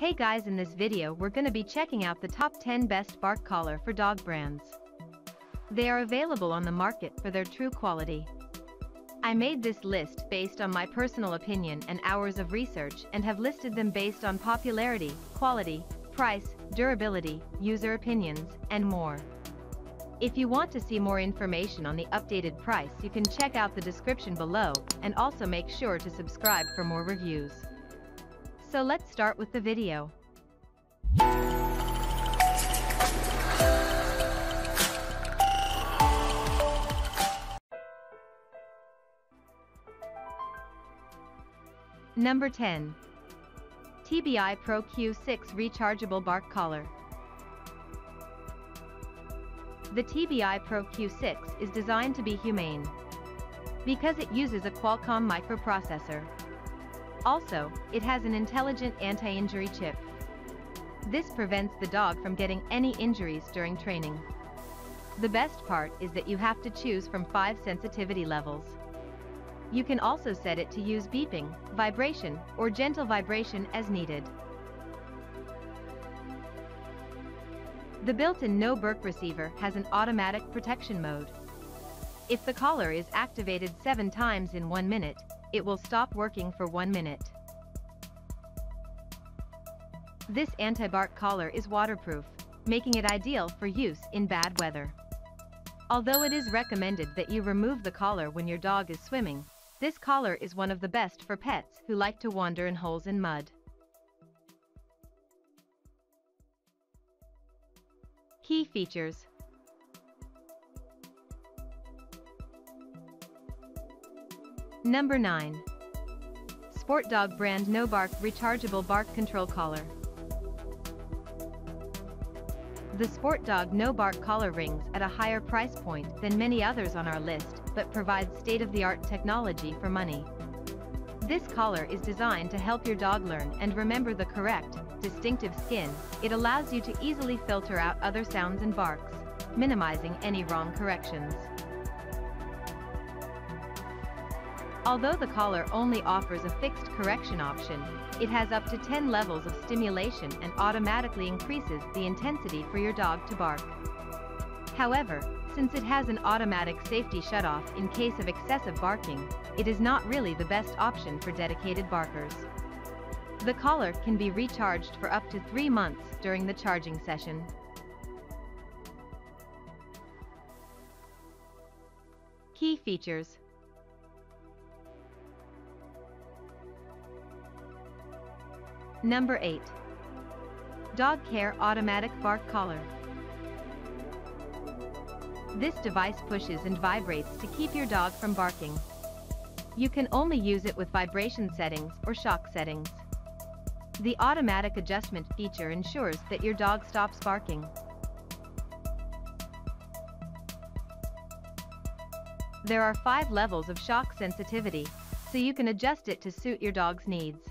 Hey guys in this video we're gonna be checking out the top 10 best bark collar for dog brands. They are available on the market for their true quality. I made this list based on my personal opinion and hours of research and have listed them based on popularity, quality, price, durability, user opinions, and more. If you want to see more information on the updated price you can check out the description below and also make sure to subscribe for more reviews. So let's start with the video. Number 10. TBI Pro Q6 Rechargeable Bark Collar. The TBI Pro Q6 is designed to be humane. Because it uses a Qualcomm microprocessor, also, it has an intelligent anti-injury chip. This prevents the dog from getting any injuries during training. The best part is that you have to choose from 5 sensitivity levels. You can also set it to use beeping, vibration, or gentle vibration as needed. The built-in no burp receiver has an automatic protection mode. If the collar is activated 7 times in 1 minute, it will stop working for one minute. This anti-bark collar is waterproof, making it ideal for use in bad weather. Although it is recommended that you remove the collar when your dog is swimming, this collar is one of the best for pets who like to wander in holes in mud. Key features Number 9. Sport Dog brand No Bark Rechargeable Bark Control Collar. The Sport Dog No Bark collar rings at a higher price point than many others on our list, but provides state-of-the-art technology for money. This collar is designed to help your dog learn and remember the correct, distinctive skin, it allows you to easily filter out other sounds and barks, minimizing any wrong corrections. Although the collar only offers a fixed correction option, it has up to 10 levels of stimulation and automatically increases the intensity for your dog to bark. However, since it has an automatic safety shutoff in case of excessive barking, it is not really the best option for dedicated barkers. The collar can be recharged for up to 3 months during the charging session. Key features Number 8. Dog Care Automatic Bark Collar. This device pushes and vibrates to keep your dog from barking. You can only use it with vibration settings or shock settings. The automatic adjustment feature ensures that your dog stops barking. There are five levels of shock sensitivity, so you can adjust it to suit your dog's needs.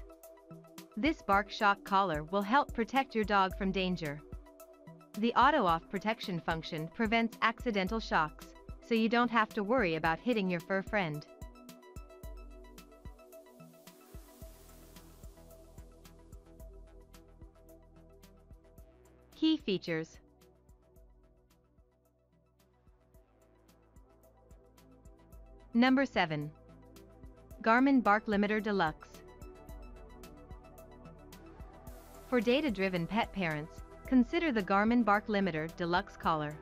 This bark shock collar will help protect your dog from danger. The auto-off protection function prevents accidental shocks, so you don't have to worry about hitting your fur friend. Key features Number 7. Garmin Bark Limiter Deluxe For data-driven pet parents, consider the Garmin Bark Limiter Deluxe Collar.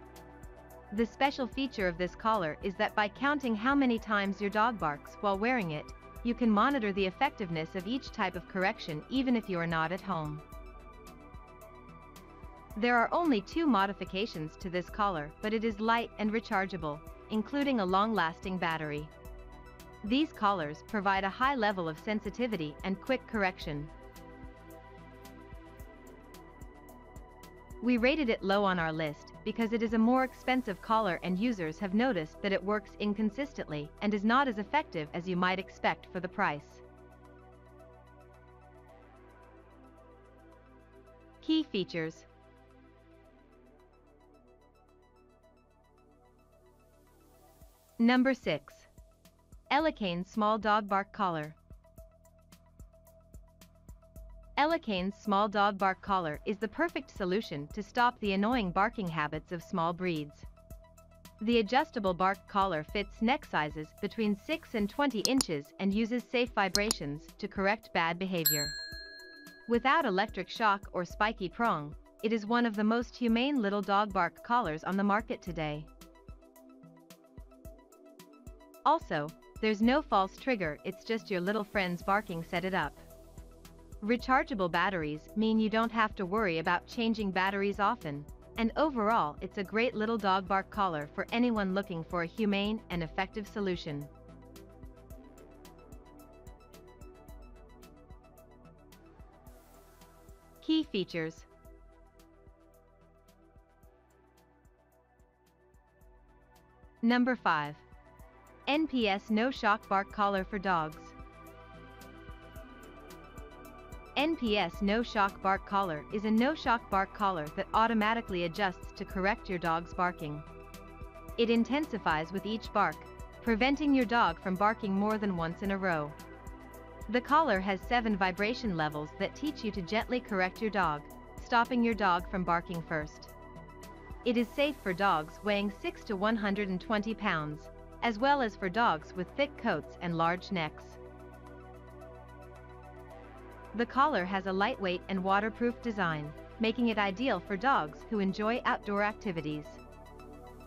The special feature of this collar is that by counting how many times your dog barks while wearing it, you can monitor the effectiveness of each type of correction even if you are not at home. There are only two modifications to this collar but it is light and rechargeable, including a long-lasting battery. These collars provide a high level of sensitivity and quick correction. We rated it low on our list because it is a more expensive collar and users have noticed that it works inconsistently and is not as effective as you might expect for the price. Key features Number 6. Elecane Small Dog Bark Collar Elecane's small dog bark collar is the perfect solution to stop the annoying barking habits of small breeds. The adjustable bark collar fits neck sizes between 6 and 20 inches and uses safe vibrations to correct bad behavior. Without electric shock or spiky prong, it is one of the most humane little dog bark collars on the market today. Also, there's no false trigger, it's just your little friend's barking set it up. Rechargeable batteries mean you don't have to worry about changing batteries often, and overall it's a great little dog bark collar for anyone looking for a humane and effective solution. Key features Number 5. NPS No Shock Bark Collar for Dogs. NPS No Shock Bark Collar is a no-shock bark collar that automatically adjusts to correct your dog's barking. It intensifies with each bark, preventing your dog from barking more than once in a row. The collar has 7 vibration levels that teach you to gently correct your dog, stopping your dog from barking first. It is safe for dogs weighing 6 to 120 pounds, as well as for dogs with thick coats and large necks. The collar has a lightweight and waterproof design, making it ideal for dogs who enjoy outdoor activities.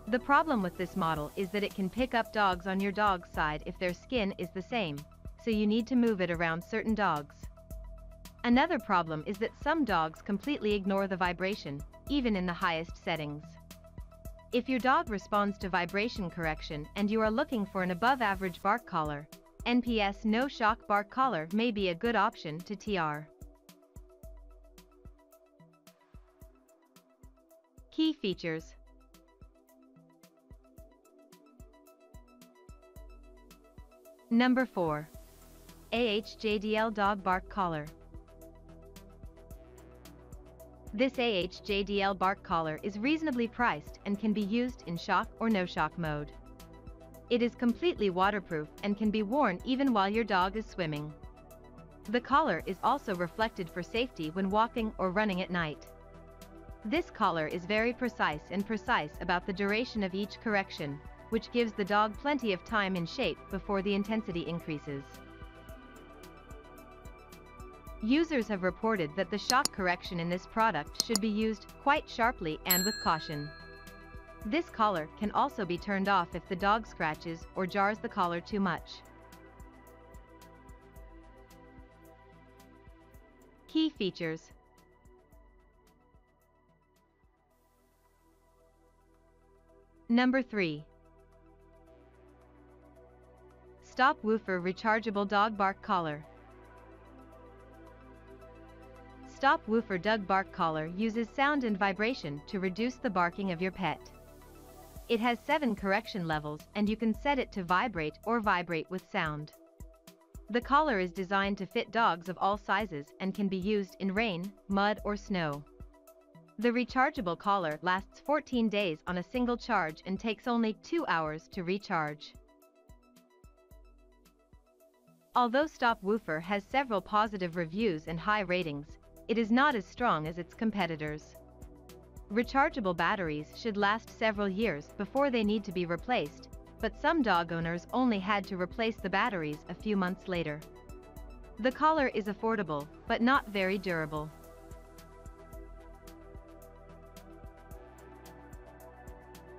The problem with this model is that it can pick up dogs on your dog's side if their skin is the same, so you need to move it around certain dogs. Another problem is that some dogs completely ignore the vibration, even in the highest settings. If your dog responds to vibration correction and you are looking for an above-average bark collar, NPS No Shock Bark Collar may be a good option to TR. Key features Number 4. AHJDL Dog Bark Collar This AHJDL bark collar is reasonably priced and can be used in shock or no-shock mode. It is completely waterproof and can be worn even while your dog is swimming. The collar is also reflected for safety when walking or running at night. This collar is very precise and precise about the duration of each correction, which gives the dog plenty of time in shape before the intensity increases. Users have reported that the shock correction in this product should be used quite sharply and with caution. This collar can also be turned off if the dog scratches or jars the collar too much. Key features Number 3. Stop Woofer Rechargeable Dog Bark Collar Stop Woofer Dog Bark Collar uses sound and vibration to reduce the barking of your pet. It has 7 correction levels and you can set it to vibrate or vibrate with sound. The collar is designed to fit dogs of all sizes and can be used in rain, mud or snow. The rechargeable collar lasts 14 days on a single charge and takes only 2 hours to recharge. Although Stop Woofer has several positive reviews and high ratings, it is not as strong as its competitors. Rechargeable batteries should last several years before they need to be replaced, but some dog owners only had to replace the batteries a few months later. The collar is affordable, but not very durable.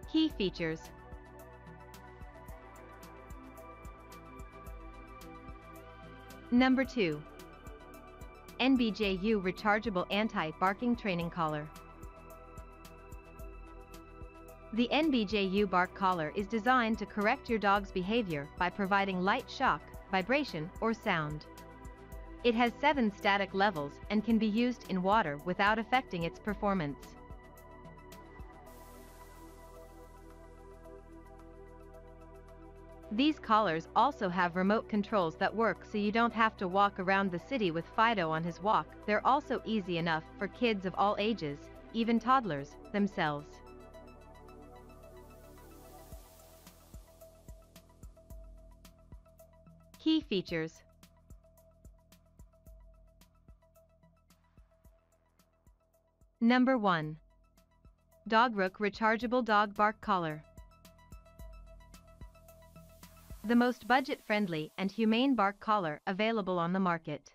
Key features Number 2. NBJU Rechargeable Anti-Barking Training Collar the NBJU bark collar is designed to correct your dog's behavior by providing light shock, vibration, or sound. It has seven static levels and can be used in water without affecting its performance. These collars also have remote controls that work so you don't have to walk around the city with Fido on his walk. They're also easy enough for kids of all ages, even toddlers, themselves. Key features Number 1. DogRook Rechargeable Dog Bark Collar. The most budget-friendly and humane bark collar available on the market.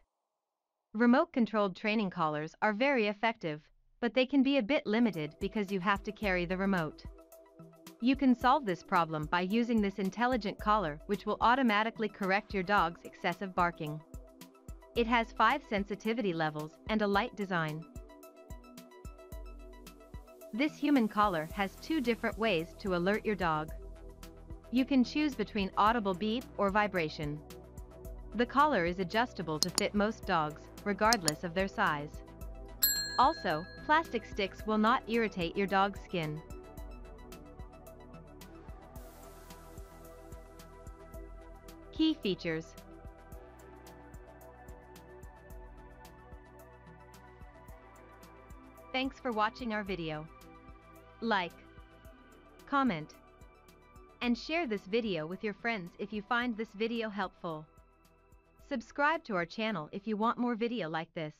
Remote-controlled training collars are very effective, but they can be a bit limited because you have to carry the remote. You can solve this problem by using this intelligent collar which will automatically correct your dog's excessive barking. It has 5 sensitivity levels and a light design. This human collar has two different ways to alert your dog. You can choose between audible beep or vibration. The collar is adjustable to fit most dogs, regardless of their size. Also, plastic sticks will not irritate your dog's skin. Key features Thanks for watching our video. Like, comment, and share this video with your friends if you find this video helpful. Subscribe to our channel if you want more video like this.